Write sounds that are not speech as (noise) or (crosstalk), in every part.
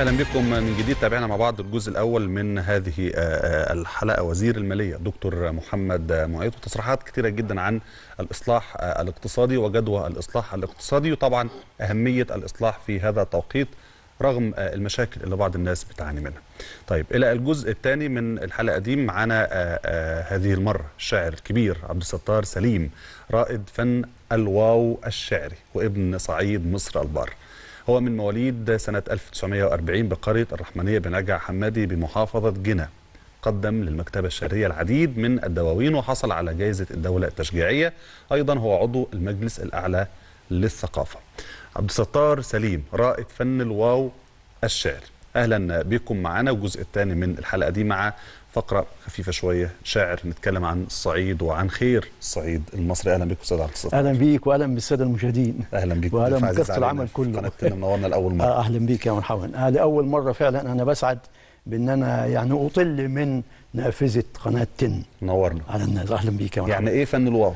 أهلا بكم من جديد تابعنا مع بعض الجزء الأول من هذه الحلقة وزير المالية دكتور محمد معيط وتصريحات كثيره جدا عن الإصلاح الاقتصادي وجدوى الإصلاح الاقتصادي وطبعا أهمية الإصلاح في هذا التوقيت رغم المشاكل اللي بعض الناس بتعاني منها. طيب إلى الجزء الثاني من الحلقة دي معانا هذه المرة الشاعر الكبير عبد الستار سليم رائد فن الواو الشعري وابن صعيد مصر البار. هو من مواليد سنة 1940 بقرية الرحمنية بنجع حمادي بمحافظة جنة. قدم للمكتبة الشعرية العديد من الدواوين وحصل على جائزة الدولة التشجيعية. أيضا هو عضو المجلس الأعلى للثقافة. عبد الستار سليم رائد فن الواو الشعر. أهلا بكم معنا. والجزء الثاني من الحلقة دي مع فقرة خفيفة شوية شاعر نتكلم عن الصعيد وعن خير. الصعيد المصري أهلا بك أستاذ عبد الستار. أهلا بيك وأهلا بالسادة المشاهدين. أهلا بك وأهلا بكافة العمل كله. قناتنا منورنا لأول مرة. آه أهلا بيك يا مرحبا. هذه أول مرة فعلا أنا بسعد بأن أنا يعني أطل من نافذة قناة تن. نورنا على الناس. أهلا بيك يا مرحبا. يعني إيه فن الواو؟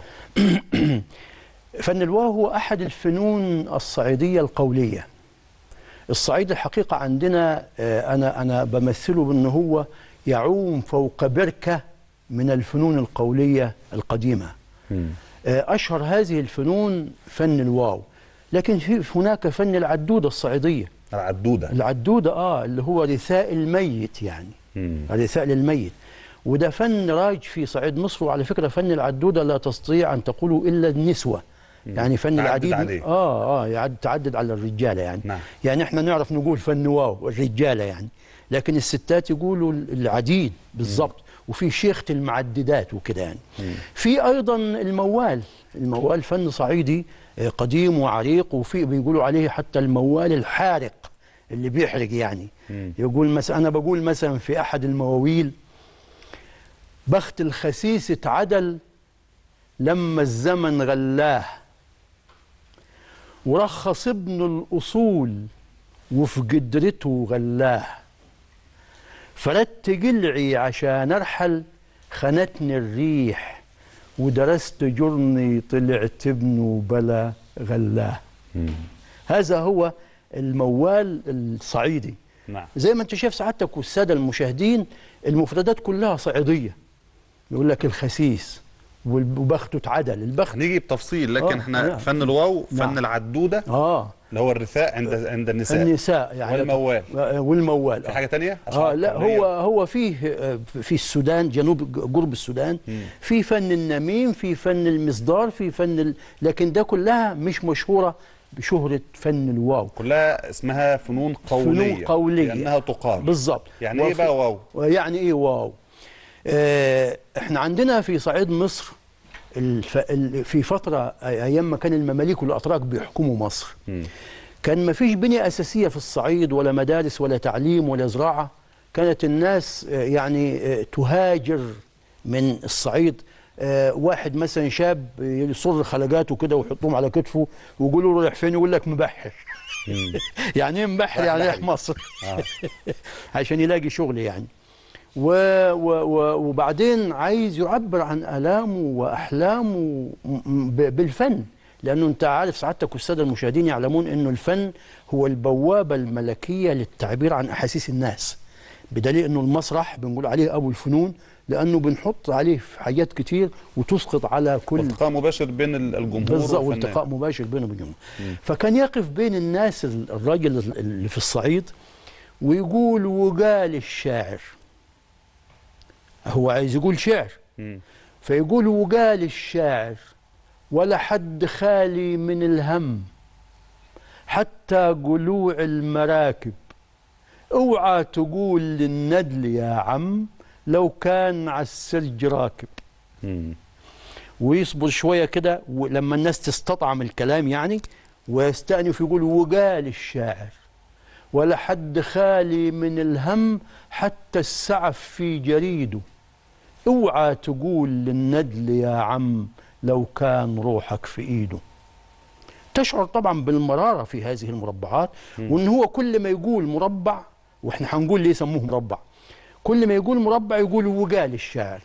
(clears throat) فن الواو هو أحد الفنون الصعيدية القولية. الصعيد الحقيقة عندنا أنا أنا بمثله بأن هو يعوم فوق بركة من الفنون القولية القديمة. مم. أشهر هذه الفنون فن الواو. لكن في هناك فن العدودة الصعيدية. العدودة. العدودة آه اللي هو رثاء الميت يعني. رثاء للميت. وده فن راج في صعيد مصر وعلى فكرة فن العدودة لا تستطيع أن تقوله إلا النسوة. يعني فن العديد عليه. آه آه يعد تعدد على الرجالة يعني. نعم. يعني إحنا نعرف نقول فن واو الرجالة يعني. لكن الستات يقولوا العديد بالضبط. وفي شيخة المعددات وكده يعني. في أيضا الموال الموال فن صعيدي آه، قديم وعريق وفي بيقولوا عليه حتى الموال الحارق اللي بيحرق يعني. يقول مثلا أنا بقول مثلا في أحد المواويل بخت الخسيس اتعدل لما الزمن غلاه. ورخص ابن الأصول وفي قدرته غلاه. فردت جلعي عشان أرحل خنتني الريح ودرست جرني طلعت ابنه بلا غلاه. هذا هو الموال الصعيدي. نعم. زي ما انت شايف سعادتك والسادة المشاهدين المفردات كلها صعيدية. يقول لك الخسيس وبخته اتعدل البخت هنيجي بتفصيل لكن آه، إحنا نعم. فن الواو فن نعم. العدودة. آه. اللي هو الرثاء عند عند النساء. النساء يعني والموال. آه، والموال. في حاجة تانية؟ آه لا قولية؟ هو هو فيه آه، في السودان جنوب قرب السودان. في فن النميم في فن المصدار في فن ال... لكن ده كلها مش مشهورة بشهرة فن الواو. كلها اسمها فنون قولية فنون قولية لأنها تقال. بالظبط يعني إيه وفي- بقى واو؟ يعني إيه واو؟ آه إحنا عندنا في صعيد مصر الف... ال- في فترة أيام ما كان المماليك والأتراك بيحكموا مصر. كان ما فيش بنية أساسية في الصعيد ولا مدارس ولا تعليم ولا زراعة. كانت الناس آه، يعني آه، تهاجر من الصعيد. آه، واحد مثلا شاب يصر خلقاته كده ويحطهم على كتفه ويقولوا له رايح فين؟ يقول لك مبحر. (laughs) يعني إيه مبحر؟ يعني رايح مصر. (laughs) عشان يلاقي شغل يعني. و و و وبعدين عايز يعبر عن آلامه وأحلامه بالفن. لأنه أنت عارف سعادتك والسادة المشاهدين يعلمون أنه الفن هو البوابة الملكية للتعبير عن أحاسيس الناس. بدليل أنه المسرح بنقول عليه أبو الفنون لأنه بنحط عليه حاجات كتير وتسقط على كل والتقاء مباشر بين ال- الجمهور بالظبط. والتقاء مباشر بينه وبينهم فكان يقف بين الناس ال- الراجل اللي في الصعيد ويقول وقال الشاعر هو عايز يقول شعر. فيقول وقال الشاعر ولا حد خالي من الهم حتى قلوع المراكب اوعى تقول للندل يا عم لو كان على السرج راكب. ويصبر شوية كده ولما الناس تستطعم الكلام يعني ويستأنف يقول وقال الشاعر ولا حد خالي من الهم حتى السعف في جريده. اوعى تقول للندل يا عم لو كان روحك في ايده. تشعر طبعا بالمرارة في هذه المربعات وإن هو كل ما يقول مربع وإحنا هنقول ليه سموه مربع كل ما يقول مربع يقول وقال الشاعر.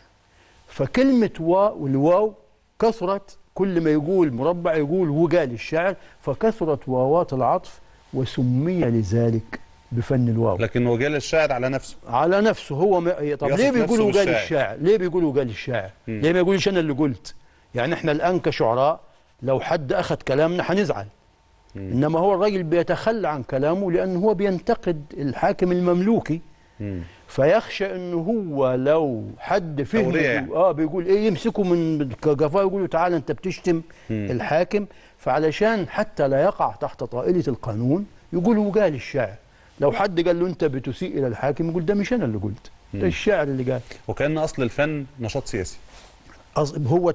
فكلمة واو الواو كثرت كل ما يقول مربع يقول وقال الشاعر فكثرت واوات العطف وسمي لذلك بفن الواو لكن وجال الشاعر على نفسه على نفسه هو م... طب يصف ليه بيقولوا بالشاعر. الشاعر ليه بيقولوا قال الشاعر. ليه ما يقولوش أنا اللي قلت يعني إحنا الآن كشعراء لو حد أخذ كلامنا هنزعل. إنما هو الراجل بيتخلى عن كلامه لأنه هو بينتقد الحاكم المملوكي مم. فيخشى انه هو لو حد فهم يعني. آه بيقول إيه يمسكوا من كجفاه يقولوا تعالى أنت بتشتم مم. الحاكم فعلشان حتى لا يقع تحت طائلة القانون يقولوا قال الشاعر لو حد قال له أنت بتسيء إلى الحاكم يقول ده مش أنا اللي قلت ده. الشاعر اللي قال وكأن أصل الفن نشاط سياسي هو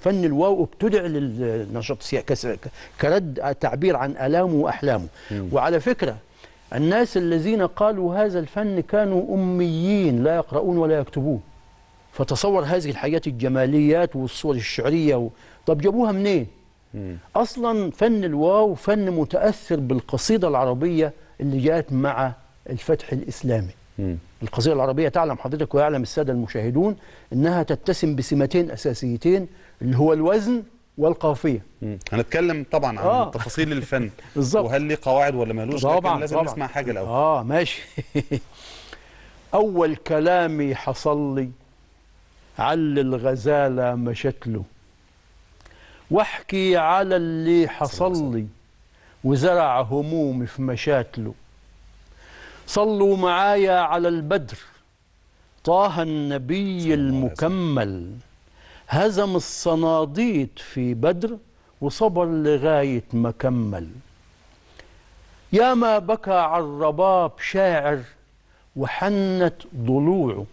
فن الواو ابتدع للنشاط السياسي كرد تعبير عن آلامه وأحلامه مم. وعلى فكرة الناس الذين قالوا هذا الفن كانوا أميين لا يقرؤون ولا يكتبون فتصور هذه الحاجات الجماليات والصور الشعرية و... طب جابوها منين؟ مم. أصلا فن الواو فن متأثر بالقصيدة العربية اللي جاءت مع الفتح الإسلامي. القصيدة العربية تعلم حضرتك ويعلم السادة المشاهدون أنها تتسم بسمتين أساسيتين اللي هو الوزن والقافية مم. هنتكلم طبعا عن آه. تفاصيل الفن. (laughs) بالظبط. وهل ليه قواعد ولا مالوش؟ طبعا لكن لازم طبعا. نسمع حاجة الأول. آه ماشي. (laughs) أول كلامي حصل لي عل الغزالة مشت له واحكي على اللي حصل لي وزرع همومي في مشاتله صلوا معايا على البدر. طه النبي المكمل. هزم الصناديد في بدر وصبر لغاية ما كمل. يا ما بكى على الرباب شاعر وحنت ضلوعه.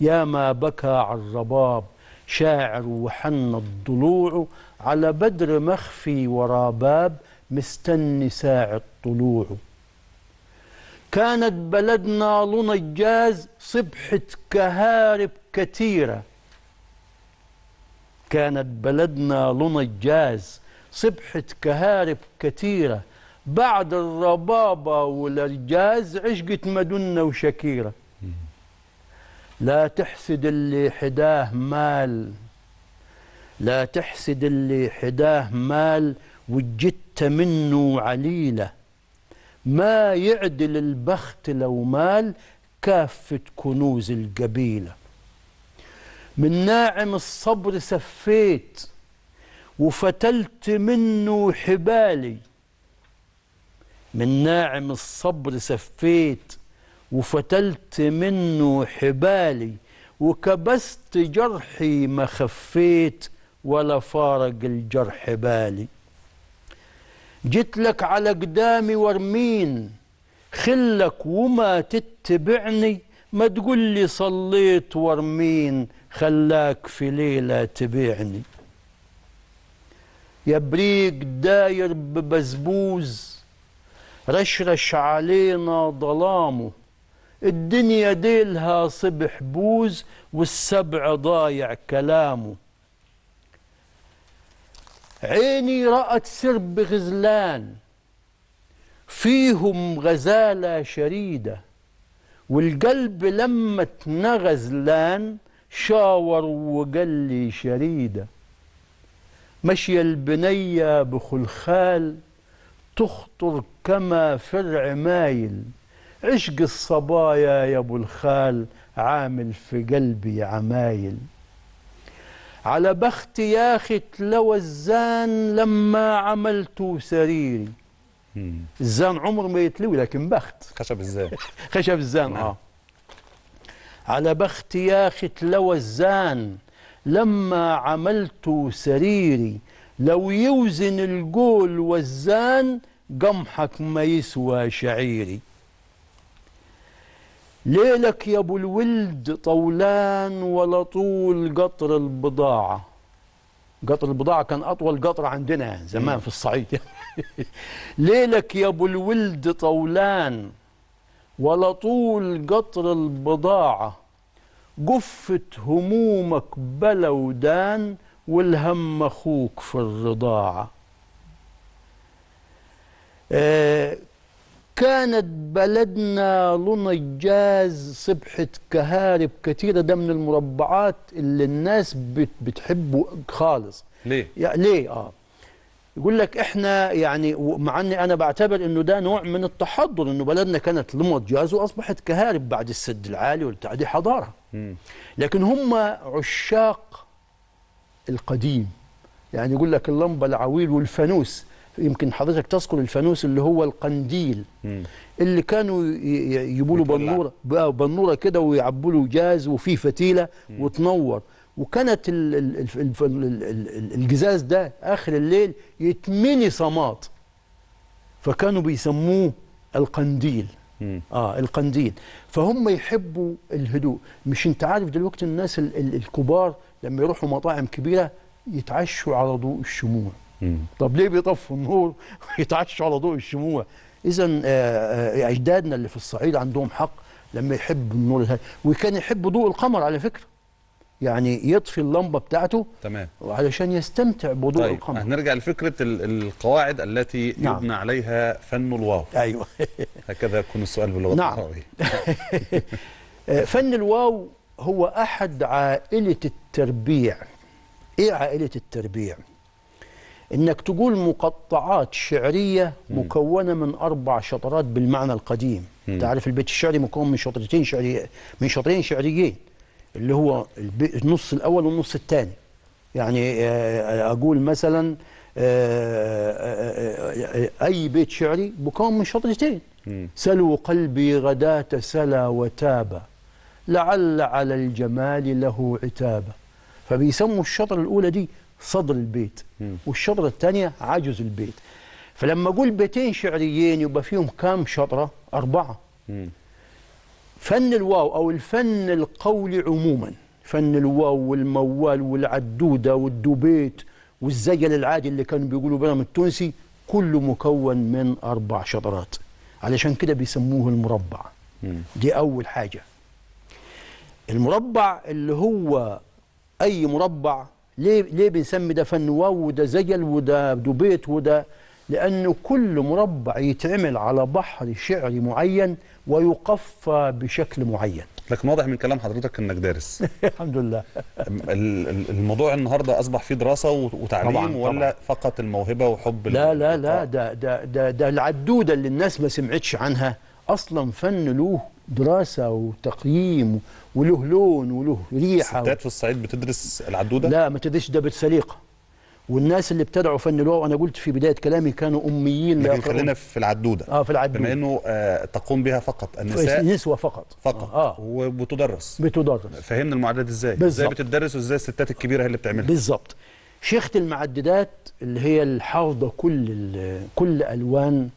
يا ما بكى على الرباب شاعر وحنت ضلوعه. على بدر مخفي ورا باب مستني ساعة طلوعه. كانت بلدنا لنجاز صبحة كهارب كتيرة كانت بلدنا لنجاز صبحة كهارب كتيرة بعد الربابة والأرجاز عشقت مدنة وشكيرة. لا تحسد اللي حداه مال. لا تحسد اللي حداه مال وجدت منه عليلة. ما يعدل البخت لو مال كافة كنوز القبيلة. من ناعم الصبر سفيت وفتلت منه حبالي. من ناعم الصبر سفيت وفتلت منه حبالي. وكبست جرحي ما خفيت ولا فارق الجرح بالي. جيت لك على قدامي ورمين خلك وما تتبعني. ما تقول لي صليت ورمين خلاك في ليلة تبيعني. يا بريق داير ببزبوز رشرش علينا ظلامه. الدنيا ديلها صبح بوز والسبع ضايع كلامه. عيني رأت سرب غزلان فيهم غزالة شريدة والقلب لما غزلان شاور وقال لي شريدة مشي البنية بخلخال تخطر كما فرع مايل. عشق الصبايا يا أبو الخال عامل في قلبي عمايل. على بختي يا أخي تلوى الزان لما عملت سريري. الزان عمر ما يتلوي لكن بخت. خشب إزاي (laughs) خشب الزان. آه. على بختي يا تلوى الزان لما عملت سريري لو يوزن القول والزان قمحك ما يسوى شعيري. ليلك يا أبو الولد طولان ولا طول قطر البضاعة. قطر البضاعة كان أطول قطر عندنا زمان في الصعيد. (laughs) ليلك يا أبو الولد طولان ولا طول قطر البضاعة. قفت همومك بلا ودان والهم أخوك في الرضاعة. آه كانت بلدنا لنجاز صبحة كهارب كتيرة ده من المربعات اللي الناس بت بتحبه خالص. ليه؟ يعني ليه؟ آه. يقول لك إحنا يعني مع إني أنا بعتبر إنه ده نوع من التحضر إنه بلدنا كانت لمض جاز وأصبحت كهارب بعد السد العالي والبتاع دي حضارة مم. لكن هم عشاق القديم يعني يقول لك اللمبة العويل والفانوس يمكن حضرتك تذكر الفانوس اللي هو القنديل مم. اللي كانوا ي- ي- يجيبوا له. بنورة بنورة كده ويعبوا له جاز وفيه فتيلة وتنور وكانت ال- ال- ال- ال- ال- ال- الجزاز ده آخر الليل يتمني صمات. فكانوا بيسموه القنديل. مم. آه القنديل. فهم يحبوا الهدوء. مش انت عارف دلوقتي الناس ال- ال- الكبار لما يروحوا مطاعم كبيرة يتعشوا على ضوء الشموع. مم. طب ليه بيطفوا النور (laughs) ويتعشوا على ضوء الشموع؟ اذا أجدادنا اللي في الصعيد عندهم حق لما يحب النور الهادي وكان يحب ضوء القمر على فكرة. يعني يطفي اللمبة بتاعته تمام. علشان يستمتع بضوء طيب القمر. هنرجع لفكرة ال- القواعد التي نعم. يبنى عليها فن الواو. أيوه. هكذا يكون السؤال باللغة نعم. العربية. (laughs) آه، فن الواو هو أحد عائلة التربيع. إيه عائلة التربيع؟ إنك تقول مقطعات شعرية مكونة من أربع شطرات بالمعنى القديم. تعرف البيت الشعري مكون من شطرتين شعري من شطرين شعريين. اللي هو النص الأول والنص الثاني يعني آه، أقول مثلا آه، آه، آه، أي بيت شعري مكون من شطرتين. سلوا قلبي غداة سلا وتابا لعل على الجمال له عتابا فبيسموا الشطرة الأولى دي صدر البيت. والشطرة الثانية عجز البيت. فلما أقول بيتين شعريين يبقى فيهم كام شطرة؟ أربعة. فن الواو أو الفن القولي عموما. فن الواو والموال والعدودة والدوبيت والزجل العادي اللي كانوا بيقولوا بينهم التونسي كله مكون من أربع شطرات. علشان كده بيسموه المربع. مم. دي أول حاجة. المربع اللي هو أي مربع ليه ليه بنسمي ده فن واو؟ وده زجل وده دوبيت وده لأنه كل مربع يتعمل على بحر شعري معين ويقفى بشكل معين. لكن واضح من كلام حضرتك إنك دارس. (laughs) الحمد لله. ال- ال- الموضوع النهارده أصبح فيه دراسة وتعليم طبعاً، ولا طبعاً. فقط الموهبة وحب لا لا لا؟ ده ده ده ده العدودة اللي الناس ما سمعتش عنها. أصلا فن له دراسة وتقييم وله لون وله ريحة الستات في الصعيد بتدرس العدودة؟ لا ما تدريش ده بالسليقة. والناس اللي ابتدعوا فن الواو أنا قلت في بداية كلامي كانوا أميين لكن. خلينا في العدودة. آه في العدود بما إنه آه تقوم بها فقط النساء. نسوة فقط. فقط. آه. وبتدرس. بتدرس. فهمنا المعدات إزاي؟ إزاي بالظبط. بتدرس وإزاي الستات الكبيرة هي اللي بتعملها. بالظبط. شيخة المعددات اللي هي الحافظة كل كل ألوان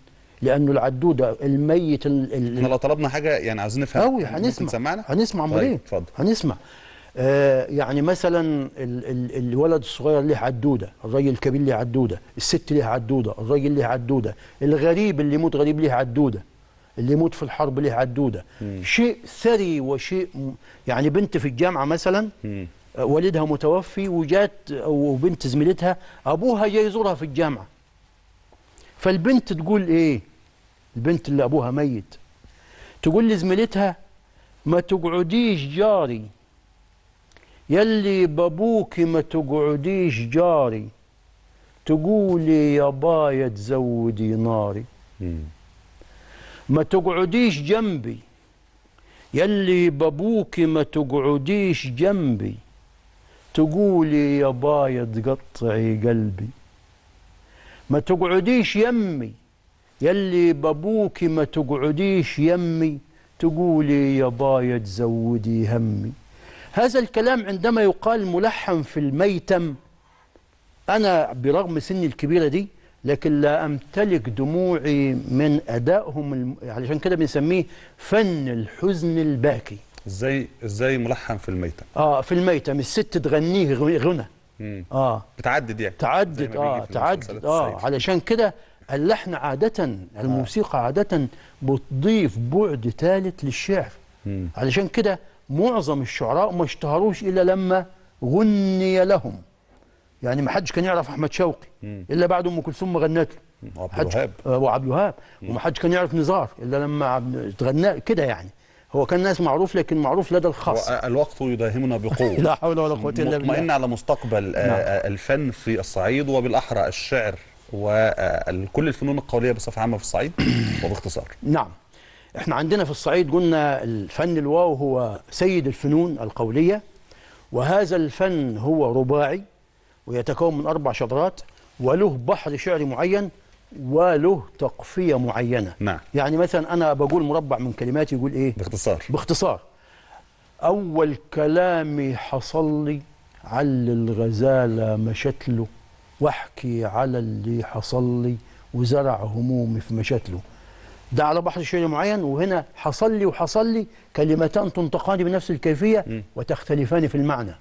لأنه العدودة الميت ال- ال- إحنا لو طلبنا حاجة يعني عاوزين نفهم. قوي يعني هنسمع. هنسمع طيب، مريض اتفضل. هنسمع. آه يعني مثلا ال ال الولد الصغير له عدودة الراجل الكبير له عدودة الست له عدودة الراجل له عدودة الغريب اللي يموت غريب له عدودة اللي يموت في الحرب له عدودة. شيء ثري وشيء يعني بنت في الجامعة مثلا مم. آه، والدها متوفي وجات أو بنت زميلتها أبوها جاي يزورها في الجامعة. فالبنت تقول إيه؟ البنت اللي أبوها ميت. تقول لزميلتها ما تقعديش جاري. يلي بابوك ما تقعديش جاري تقولي يا بايا تزودي ناري. ما تقعديش جنبي يلي بابوك ما تقعديش جنبي تقولي يا بايا تقطعي قلبي. ما تقعديش يمي يلي بابوك ما تقعديش يمي تقولي يا بايا تزودي همي. هذا الكلام عندما يقال ملحن في الميتم أنا برغم سني الكبيرة دي لكن لا أمتلك دموعي من أدائهم الم... علشان كده بنسميه فن الحزن الباكي. إزاي إزاي ملحن في الميتم؟ آه في الميتم الست تغنيه غنى. آه. بتعدد يعني؟ تعدد آه تعدد آه. علشان كده اللحن عادة الموسيقى عادة بتضيف بعد ثالث للشعر. مم. علشان كده معظم الشعراء ما اشتهروش إلا لما غني لهم. يعني ما حدش كان يعرف أحمد شوقي. إلا بعد أم كلثوم غنت له. وعبد حدش- الوهاب آه، وعبد الوهاب. وما حدش كان يعرف نزار إلا لما عبد- تغنى كده يعني. هو كان ناس معروف لكن معروف لدى الخاص. الوقت يداهمنا بقوة. (laughs) لا حول ولا قوة إلا مطمئن بالله. على مستقبل آه، نعم. آه، الفن في الصعيد وبالأحرى الشعر وكل الفنون القولية بصفة عامة في الصعيد. (clears throat) وباختصار. نعم. إحنا عندنا في الصعيد قلنا الفن الواو هو سيد الفنون القولية وهذا الفن هو رباعي ويتكون من أربع شطرات وله بحر شعري معين وله تقفية معينة. نعم. يعني مثلا أنا بقول مربع من كلماتي يقول إيه؟ باختصار. باختصار. أول كلامي حصل لي على الغزالة مشت له واحكي على اللي حصل لي وزرع همومي في مشتله ده على بحر شعري معين وهنا حصل لي وحصل لي كلمتان تنطقان بنفس الكيفية م. وتختلفان في المعنى.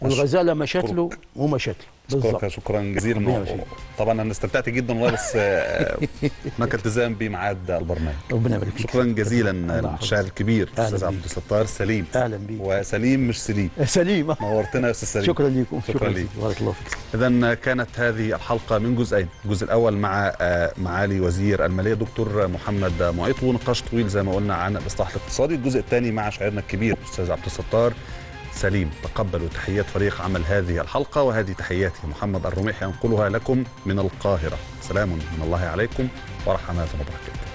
والغزالة مشت له ومشت له شكرا بالظبط شكرا جزيلا. طبعا أنا استمتعت جدا والله بس آه، (laughs) هناك التزام بميعاد البرنامج. ربنا يبارك فيك. شكرا جزيلا الله الشاعر الكبير أستاذ. عبد الستار سليم. أهلا بيك. وسليم مش سليم. (laughs) سليم. نورتنا يا أستاذ سليم. شكرا لكم شكرا ليك. لك بارك الله فيك. اذا كانت هذه الحلقة من جزئين. الجزء الأول مع آه، معالي وزير المالية دكتور محمد معيط ونقاش طويل زي ما قلنا عن الاصلاح الاقتصادي. الجزء الثاني مع شاعرنا الكبير الاستاذ عبد الستار سليم. تقبلوا تحيات فريق عمل هذه الحلقة وهذه تحياتي محمد الرميح ينقلها لكم من القاهرة. سلام من الله عليكم ورحمة وبركاته.